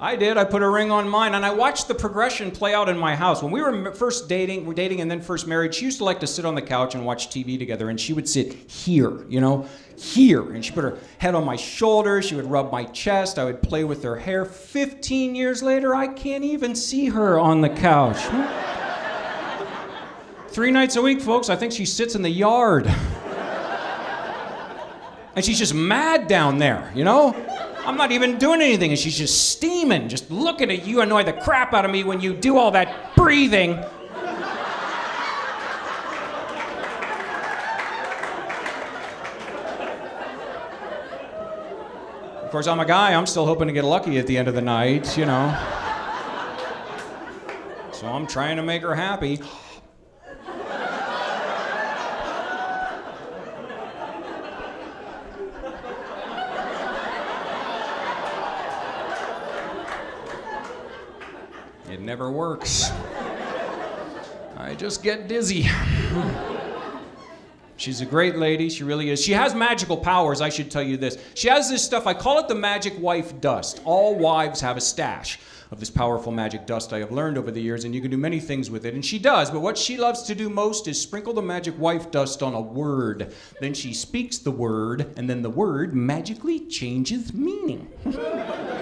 I did. I put a ring on mine, and I watched the progression play out in my house. When we were first dating, we're dating and then first married, she used to like to sit on the couch and watch TV together, and she would sit here, you know, here, and she put her head on my shoulder. She would rub my chest. I would play with her hair. 15 years later, I can't even see her on the couch. Hmm? Three nights a week, folks. I think she sits in the yard. And she's just mad down there, you know? I'm not even doing anything, and she's just steaming, just looking at you, annoy the crap out of me when you do all that breathing. Of course, I'm a guy, I'm still hoping to get lucky at the end of the night, you know. So I'm trying to make her happy. Never works. I just get dizzy. She's a great lady, she really is. She has magical powers, I should tell you this. She has this stuff, I call it the magic wife dust. All wives have a stash of this powerful magic dust I have learned over the years, and you can do many things with it. And she does, but what she loves to do most is sprinkle the magic wife dust on a word. Then she speaks the word, and then the word magically changes meaning.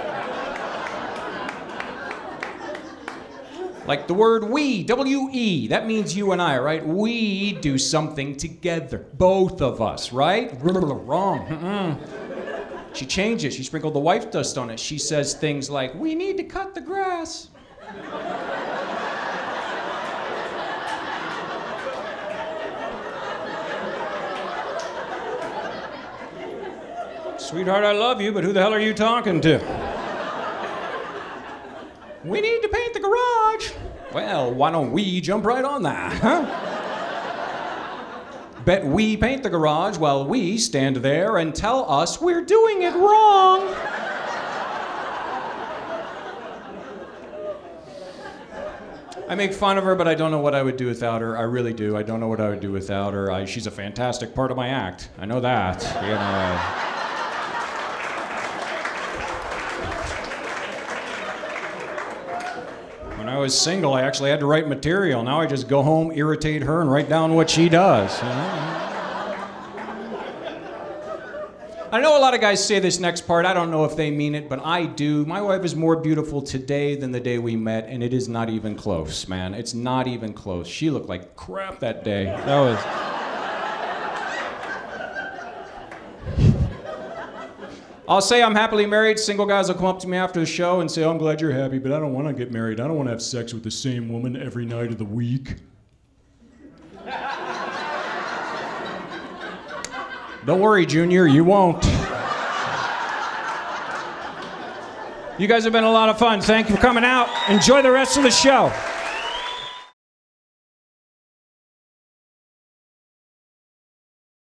Like the word we, W E, that means you and I, right? We do something together. Both of us, right? Wrong. Mm-mm. She changes. She sprinkled the wife dust on it. She says things like, We need to cut the grass. Sweetheart, I love you, but who the hell are you talking to? We need to paint the garage. Well, why don't we jump right on that, huh? Bet we paint the garage while we stand there and tell us we're doing it wrong. I make fun of her, but I don't know what I would do without her. I really do. I don't know what I would do without her. I, she's a fantastic part of my act. I know that. You know. Was single, I actually had to write material. Now I just go home, irritate her, and write down what she does. you know? I know a lot of guys say this next part. I don't know if they mean it, but I do. My wife is more beautiful today than the day we met, and it is not even close, man. It's not even close. She looked like crap that day. That was. I'll say I'm happily married. Single guys will come up to me after the show and say, I'm glad you're happy, but I don't want to get married. I don't want to have sex with the same woman every night of the week. don't worry, Junior, you won't. You guys have been a lot of fun. Thank you for coming out. Enjoy the rest of the show.